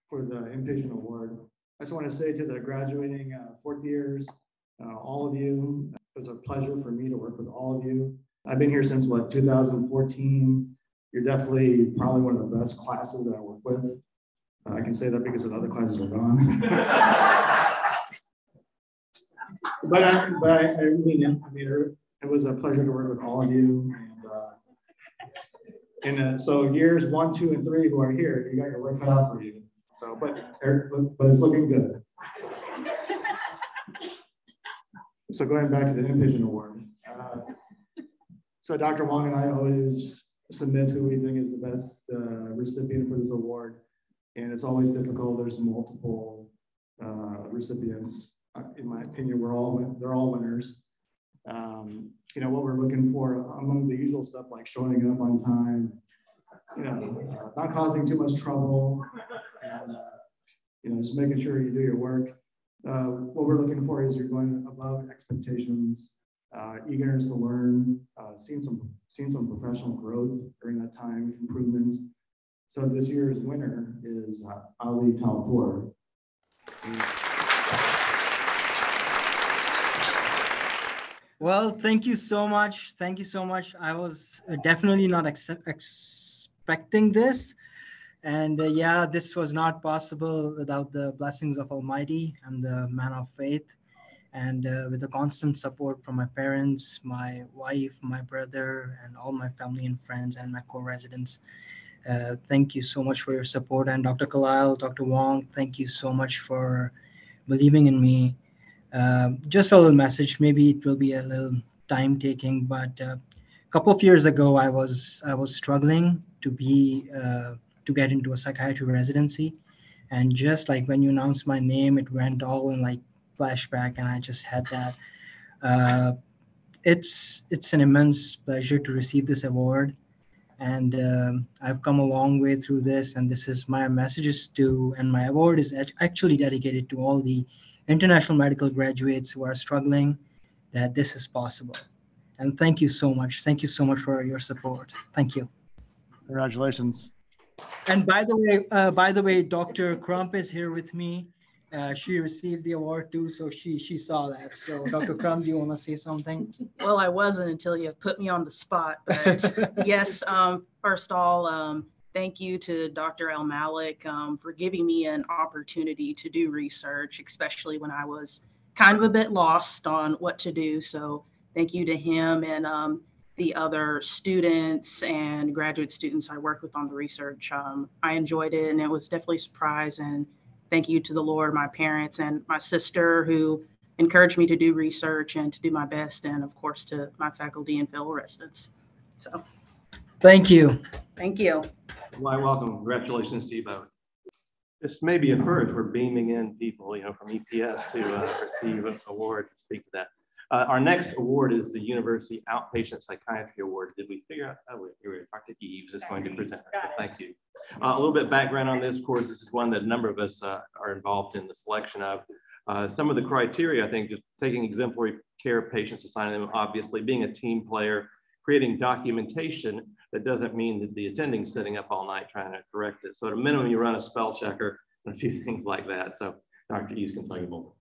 for the inpatient award, I just want to say to the graduating uh, fourth years, uh, all of you, it was a pleasure for me to work with all of you. I've been here since what 2014. You're definitely probably one of the best classes that I work with. I can say that because the other classes are gone. but I, but I, mean, I mean, it was a pleasure to work with all of you. And, uh, and uh, so years one, two, and three who are here, you got your work cut out for you. So, but but it's looking good. So, so going back to the Invision Award. Uh, so Dr. Wong and I always submit who we think is the best uh, recipient for this award and it's always difficult. There's multiple uh, recipients. Uh, in my opinion, we're all they're all winners. Um, you know what we're looking for among the usual stuff like showing up on time, you know, uh, not causing too much trouble, and uh, you know just making sure you do your work. Uh, what we're looking for is you're going above expectations, uh, eagerness to learn, seeing some seeing some professional growth during that time, improvement. So this year's winner is uh, Ali Talpour. Well, thank you so much. Thank you so much. I was definitely not ex expecting this. And uh, yeah, this was not possible without the blessings of Almighty and the man of faith. And uh, with the constant support from my parents, my wife, my brother, and all my family and friends and my co-residents. Uh, thank you so much for your support. And Dr. Kalile, Dr. Wong, thank you so much for believing in me. Uh, just a little message, maybe it will be a little time taking, but uh, a couple of years ago, I was I was struggling to be uh, to get into a psychiatry residency, and just like when you announced my name, it went all in like flashback, and I just had that. Uh, it's it's an immense pleasure to receive this award and um, I've come a long way through this. And this is my messages to, and my award is actually dedicated to all the international medical graduates who are struggling, that this is possible. And thank you so much. Thank you so much for your support. Thank you. Congratulations. And by the way, uh, by the way, Dr. Crump is here with me. Uh, she received the award too, so she she saw that. So, Dr. Crump, do you want to say something? Well, I wasn't until you put me on the spot. But yes, um, first of all, um, thank you to Dr. El-Mallakh um, for giving me an opportunity to do research, especially when I was kind of a bit lost on what to do. So, thank you to him and um, the other students and graduate students I worked with on the research. Um, I enjoyed it, and it was definitely a surprise and thank you to the Lord, my parents, and my sister who encouraged me to do research and to do my best, and of course to my faculty and fellow residents. So, thank you. Thank you. Why, welcome. Congratulations to you both. This may be a first. We're beaming in people, you know, from EPS to uh, receive an award and speak to that. Uh, our next award is the University Outpatient Psychiatry Award. Did we figure out? Oh, wait, here we are. Dr. Eves is going to present. So thank you. Uh, a little bit background on this. Of course, this is one that a number of us uh, are involved in the selection of. Uh, some of the criteria, I think, just taking exemplary care of patients, assigning them, obviously being a team player, creating documentation that doesn't mean that the attending sitting up all night trying to correct it. So at a minimum, you run a spell checker and a few things like that. So Dr. Eves can tell you more.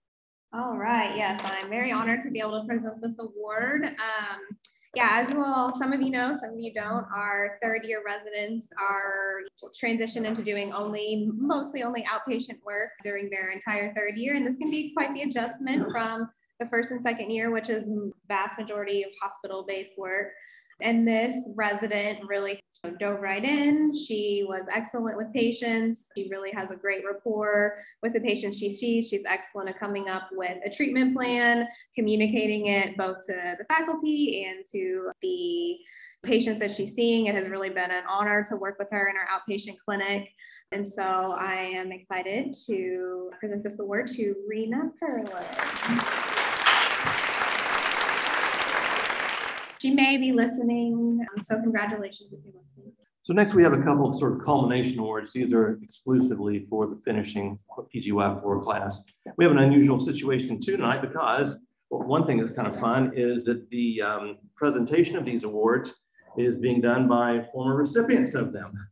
All right, yes, I'm very honored to be able to present this award. Um, yeah, as well, some of you know, some of you don't, our third year residents are transitioned into doing only, mostly only outpatient work during their entire third year. And this can be quite the adjustment from the first and second year, which is vast majority of hospital-based work. And this resident really dove right in. She was excellent with patients. She really has a great rapport with the patients she sees. She's excellent at coming up with a treatment plan, communicating it both to the faculty and to the patients that she's seeing. It has really been an honor to work with her in our outpatient clinic. And so I am excited to present this award to Rena Perlin. She may be listening, um, so congratulations if you're listening. So next we have a couple of sort of culmination awards. These are exclusively for the finishing PGY4 class. We have an unusual situation tonight because well, one thing that's kind of fun is that the um, presentation of these awards is being done by former recipients of them.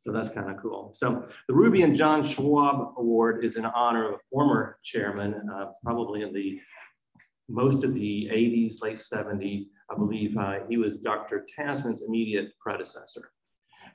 So that's kind of cool. So the Ruby and John Schwab Award is in honor of a former chairman, uh, probably in the most of the 80s, late 70s, I believe uh, he was Dr. Tasman's immediate predecessor.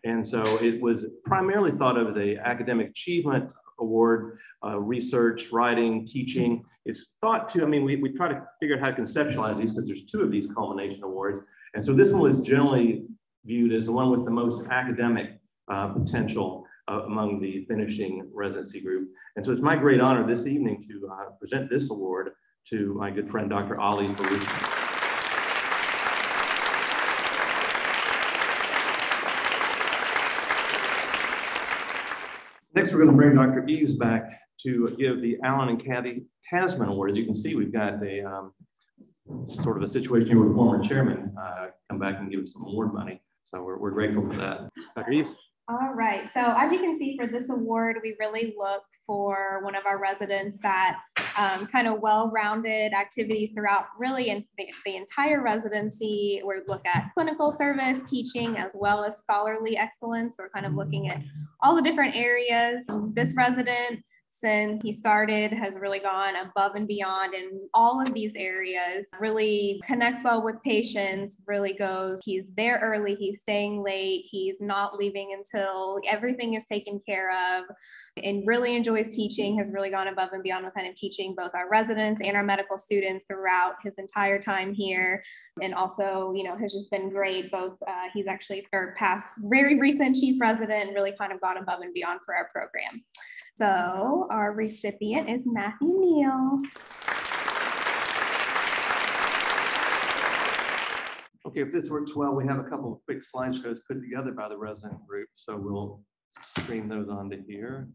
And so it was primarily thought of as a academic achievement award, uh, research, writing, teaching. It's thought to, I mean, we, we try to figure out how to conceptualize these because there's two of these culmination awards. And so this one was generally viewed as the one with the most academic uh, potential uh, among the finishing residency group. And so it's my great honor this evening to uh, present this award to my good friend, Dr. Ali Baruch. Next, we're going to bring Dr. Eves back to give the Alan and Kathy Tasman Award. As you can see, we've got a um, sort of a situation here the former chairman uh, come back and give us some award money. So we're, we're grateful for that. Dr. Eves. All right. So as you can see for this award, we really look for one of our residents that um, kind of well-rounded activities throughout really in the, the, entire residency. We look at clinical service, teaching, as well as scholarly excellence. We're kind of looking at all the different areas. This resident since he started has really gone above and beyond in all of these areas, really connects well with patients, really goes, he's there early, he's staying late, he's not leaving until everything is taken care of, and really enjoys teaching, has really gone above and beyond with kind of teaching both our residents and our medical students throughout his entire time here. And also, you know, has just been great. Both uh, he's actually our past very recent chief resident, really kind of gone above and beyond for our program. So our recipient is Matthew Neal. Okay, if this works well, we have a couple of quick slideshows put together by the resident group. So we'll stream those onto here.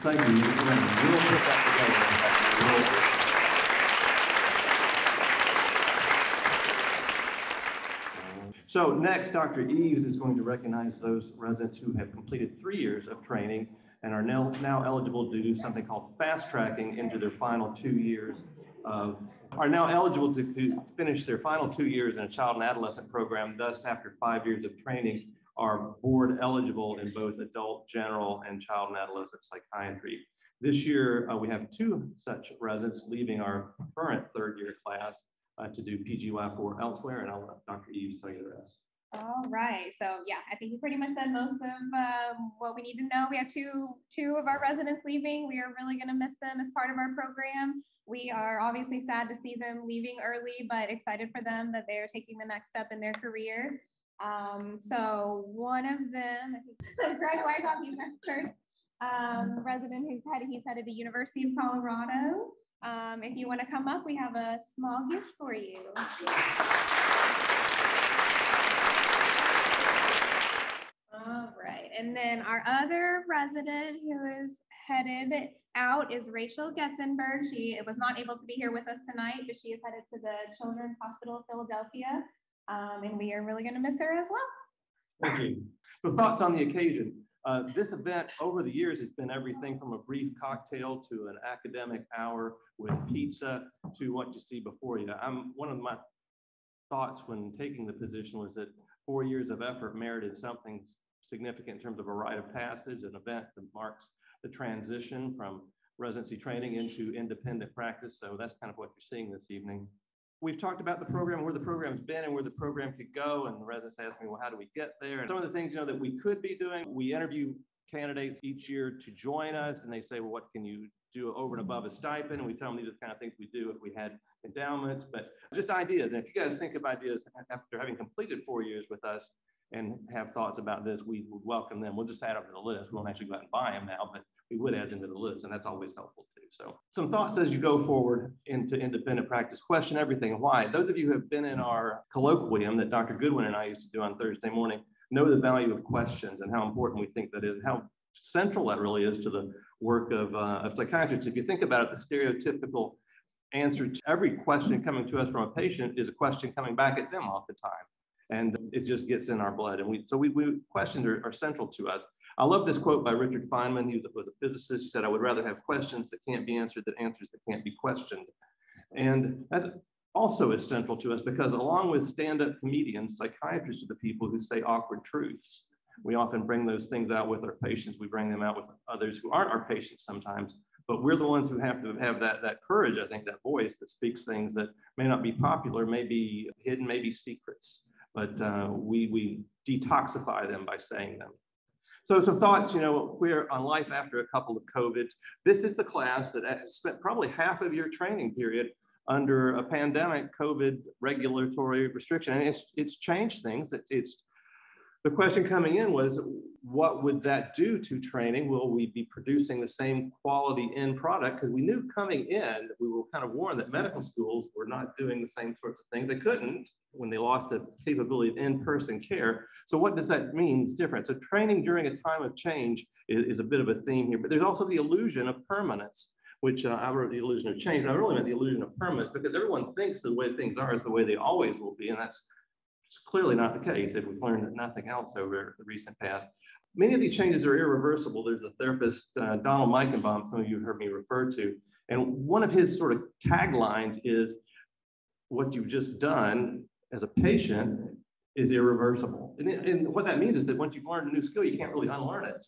Thank you. We'll put that together. So next, Dr. Eves is going to recognize those residents who have completed three years of training and are now, now eligible to do something called fast tracking into their final two years of, are now eligible to finish their final two years in a child and adolescent program. Thus, after five years of training, are board eligible in both adult general and child and adolescent psychiatry. This year, uh, we have two such residents leaving our current third year class uh, to do PGY or elsewhere, and I'll let Dr. Eves tell you the rest. All right, so yeah, I think you pretty much said most of um, what we need to know. We have two two of our residents leaving. We are really going to miss them as part of our program. We are obviously sad to see them leaving early, but excited for them that they are taking the next step in their career. Um, so one of them, Greg Wyckoff, he's our first um, resident who's headed, he's headed to University of Colorado. Um, if you want to come up, we have a small gift for you. All right, and then our other resident who is headed out is Rachel Getzenberg. She was not able to be here with us tonight, but she is headed to the Children's Hospital of Philadelphia, um, and we are really going to miss her as well. Thank you. Thoughts on the occasion? Uh, this event over the years has been everything from a brief cocktail to an academic hour with pizza to what you see before you. I'm one of my thoughts when taking the position was that four years of effort merited something significant in terms of a rite of passage, an event that marks the transition from residency training into independent practice. So that's kind of what you're seeing this evening. We've talked about the program, where the program's been and where the program could go. And the residents asked me, well, how do we get there? And some of the things, you know, that we could be doing, we interview candidates each year to join us and they say, well, what can you do over and above a stipend? And we tell them these are the kind of things we do if we had endowments, but just ideas. And if you guys think of ideas after having completed four years with us, and have thoughts about this, we would welcome them. We'll just add them to the list. We won't actually go out and buy them now, but we would add them to the list, and that's always helpful too. So some thoughts as you go forward into independent practice. Question everything. Why? Those of you who have been in our colloquium that Dr. Goodwin and I used to do on Thursday morning know the value of questions and how important we think that is, how central that really is to the work of, uh, of psychiatrists. If you think about it, the stereotypical answer to every question coming to us from a patient is a question coming back at them all the time and it just gets in our blood. And we so we, we questions are, are central to us. I love this quote by Richard Feynman. He was a physicist. He said, "I would rather have questions that can't be answered than answers that can't be questioned." And that's also is central to us because along with stand-up comedians, psychiatrists are the people who say awkward truths. We often bring those things out with our patients. We bring them out with others who aren't our patients sometimes, but we're the ones who have to have that, that courage, I think, that voice that speaks things that may not be popular, may be hidden, may be secrets but uh, we, we detoxify them by saying them. So some thoughts, you know, we're on life after a couple of COVIDs. This is the class that has spent probably half of your training period under a pandemic COVID regulatory restriction. And it's, it's changed things. It's, it's the question coming in was, what would that do to training? Will we be producing the same quality end product? Because we knew coming in, we were kind of warned that medical schools were not doing the same sorts of things. They couldn't when they lost the capability of in-person care. So what does that mean? It's different. So training during a time of change is, is a bit of a theme here, but there's also the illusion of permanence which uh, I wrote the illusion of change. I really meant the illusion of permanence because everyone thinks the way things are is the way they always will be. And that's it's clearly not the case if we've learned nothing else over the recent past. Many of these changes are irreversible. There's a therapist, uh, Donald Meichenbaum, some of you heard me refer to, and one of his sort of taglines is, what you've just done as a patient is irreversible. And, and what that means is that once you've learned a new skill, you can't really unlearn it.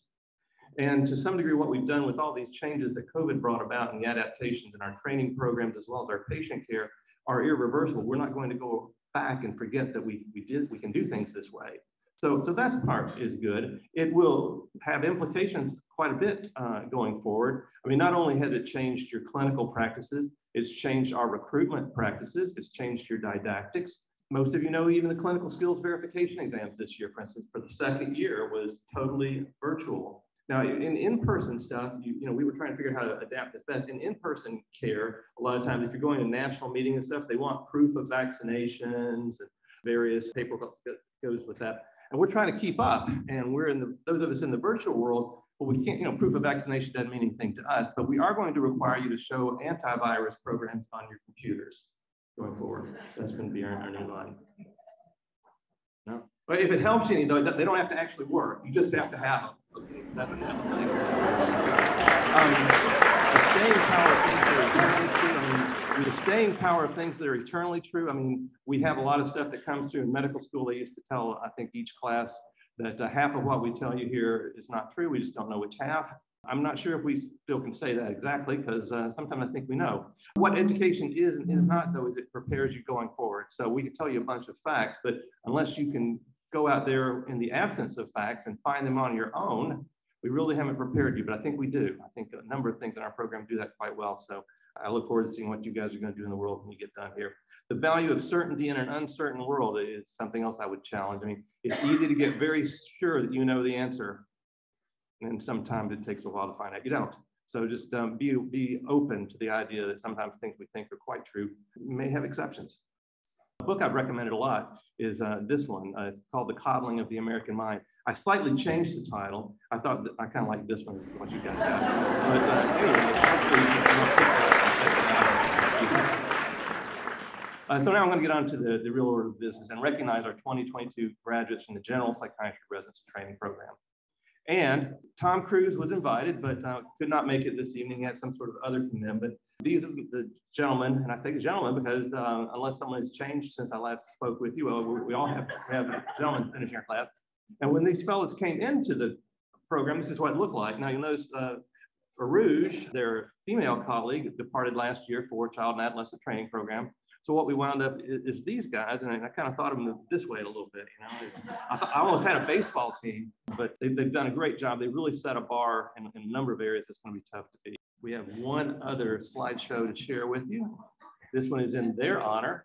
And to some degree, what we've done with all these changes that COVID brought about and the adaptations in our training programs, as well as our patient care, are irreversible. We're not going to go back and forget that we, we did, we can do things this way. So, so that part is good. It will have implications quite a bit uh, going forward. I mean, not only has it changed your clinical practices, it's changed our recruitment practices, it's changed your didactics, most of you know even the clinical skills verification exams this year, for instance, for the second year was totally virtual. Now, in in-person stuff, you, you know, we were trying to figure out how to adapt this best. In in-person care, a lot of times, if you're going to national meeting and stuff, they want proof of vaccinations and various paperwork that goes with that. And we're trying to keep up. And we're in the those of us in the virtual world, but we can't, you know, proof of vaccination doesn't mean anything to us. But we are going to require you to show antivirus programs on your computers going forward. That's going to be our, our new line. No. But if it helps you, any, though, they don't have to actually work. You just have to have them. Okay, so that's. Um, the staying power of things that are eternally true. I mean, the staying power of things that are eternally true. I mean, we have a lot of stuff that comes through in medical school. They used to tell, I think, each class that uh, half of what we tell you here is not true. We just don't know which half. I'm not sure if we still can say that exactly because uh, sometimes I think we know. What education is and is not, though, is it prepares you going forward. So we can tell you a bunch of facts, but unless you can go out there in the absence of facts and find them on your own, we really haven't prepared you, but I think we do. I think a number of things in our program do that quite well. So I look forward to seeing what you guys are going to do in the world when you get done here. The value of certainty in an uncertain world is something else I would challenge. I mean, it's easy to get very sure that you know the answer, and sometimes it takes a while to find out you don't. So just um, be, be open to the idea that sometimes things we think are quite true may have exceptions. A book I've recommended a lot is uh, this one. Uh, it's called The Coddling of the American Mind. I slightly changed the title. I thought that I kind of like this one, this is what you guys got. But uh, anyway, uh, so now I'm going to get on to the, the real order of business and recognize our 2022 graduates from the General Psychiatry Residency Training Program. And Tom Cruise was invited, but uh, could not make it this evening. He had some sort of other commitment. These are the gentlemen, and I say gentlemen because uh, unless someone has changed since I last spoke with you, well, we all have, have gentlemen finishing our class. And when these fellows came into the program, this is what it looked like. Now you'll notice uh, Aruj, their female colleague, departed last year for Child and Adolescent Training Program. So what we wound up is, is these guys, and I, I kind of thought of them this way a little bit. You know, I, thought, I almost had a baseball team, but they've, they've done a great job. They really set a bar in, in a number of areas that's going to be tough to beat. We have one other slideshow to share with you. This one is in their honor.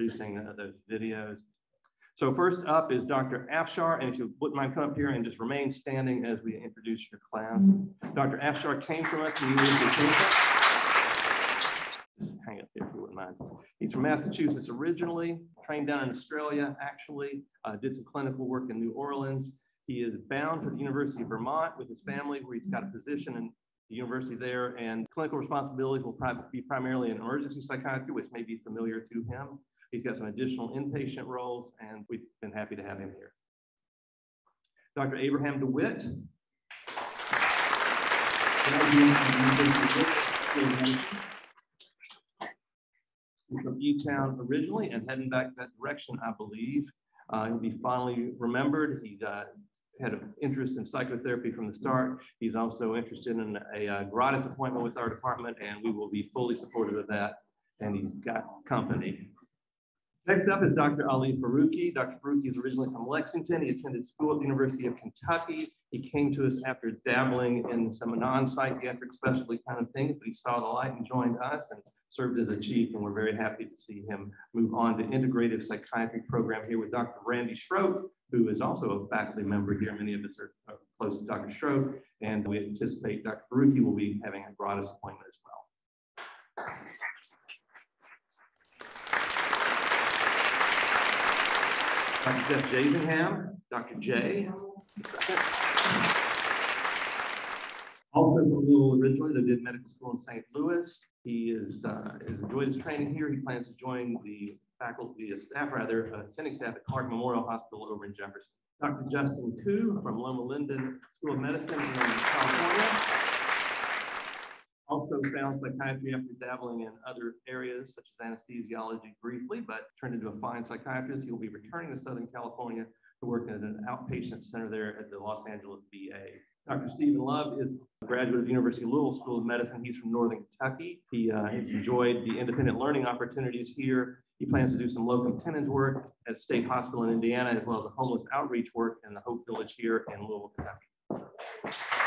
Producing uh, those videos. So first up is Dr. Afshar, and if you wouldn't mind come up here and just remain standing as we introduce your class. Dr. Afshar came from us. Just hang up here if you wouldn't mind. He's from Massachusetts originally, trained down in Australia, actually, uh, did some clinical work in New Orleans. He is bound for the University of Vermont with his family, where he's got a position in the university there, and clinical responsibilities will be primarily in emergency psychiatry, which may be familiar to him. He's got some additional inpatient roles, and we've been happy to have him here. Dr. Abraham DeWitt. From E-Town originally and heading back that direction, I believe. Uh, he'll be finally remembered. He uh, had an interest in psychotherapy from the start. He's also interested in a, a gratis appointment with our department, and we will be fully supportive of that. And he's got company. Next up is Dr. Ali Faruqi. Dr. Faruqi is originally from Lexington. He attended school at the University of Kentucky. He came to us after dabbling in some non-psychiatric specialty kind of things, but he saw the light and joined us and served as a chief, and we're very happy to see him move on to integrative psychiatry program here with Dr. Randy Schroep, who is also a faculty member here. Many of us are close to Dr. Schroep, and we anticipate Dr. Faruqi will be having a gratis appointment as well. Dr. Jeff Jasingham, Dr. J. Also from Louisville originally, they did medical school in St. Louis. He is uh, has enjoyed his training here. He plans to join the faculty, staff rather, uh, attending staff at Clark Memorial Hospital over in Jefferson. Dr. Justin Koo from Loma Linda School of Medicine in California. Also found psychiatry after dabbling in other areas such as anesthesiology briefly, but turned into a fine psychiatrist. He will be returning to Southern California to work at an outpatient center there at the Los Angeles VA. Dr. Stephen Love is a graduate of the University of Louisville School of Medicine. He's from Northern Kentucky. He uh, has enjoyed the independent learning opportunities here. He plans to do some locum tenens work at State Hospital in Indiana, as well as homeless outreach work in the Hope Village here in Louisville, Kentucky.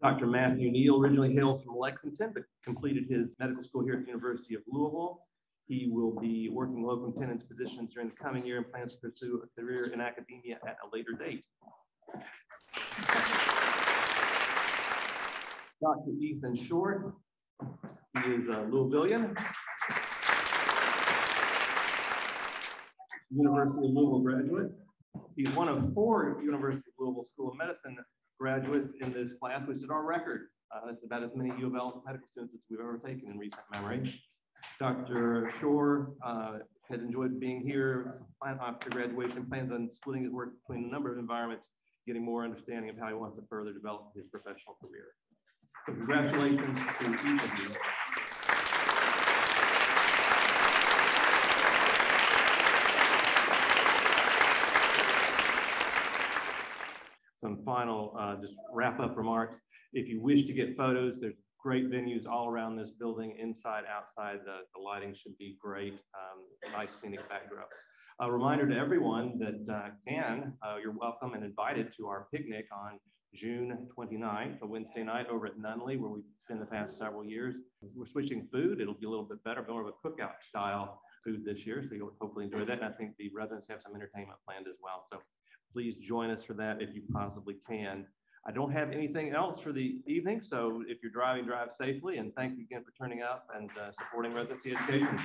Dr. Matthew Neal originally hails from Lexington, but completed his medical school here at the University of Louisville. He will be working locum tenens positions during the coming year and plans to pursue a career in academia at a later date. Dr. Ethan Short, he is a Louisvillian. University of Louisville graduate. He's one of four University of Louisville School of Medicine graduates in this class, which is our record. Uh, that's about as many U of L medical students as we've ever taken in recent memory. Dr. Shore uh, has enjoyed being here after graduation, plans on splitting his work between a number of environments, getting more understanding of how he wants to further develop his professional career. So congratulations to each of you. Some final uh, just wrap up remarks. If you wish to get photos, there's great venues all around this building, inside, outside. The, the lighting should be great, um, nice scenic backdrops. A reminder to everyone that uh, can, uh, you're welcome and invited to our picnic on June 29th, a Wednesday night over at Nunley, where we've been the past several years. We're switching food. It'll be a little bit better, more of a cookout style food this year. So you'll hopefully enjoy that. And I think the residents have some entertainment planned as well. So please join us for that if you possibly can. I don't have anything else for the evening, so if you're driving, drive safely, and thank you again for turning up and uh, supporting residency education.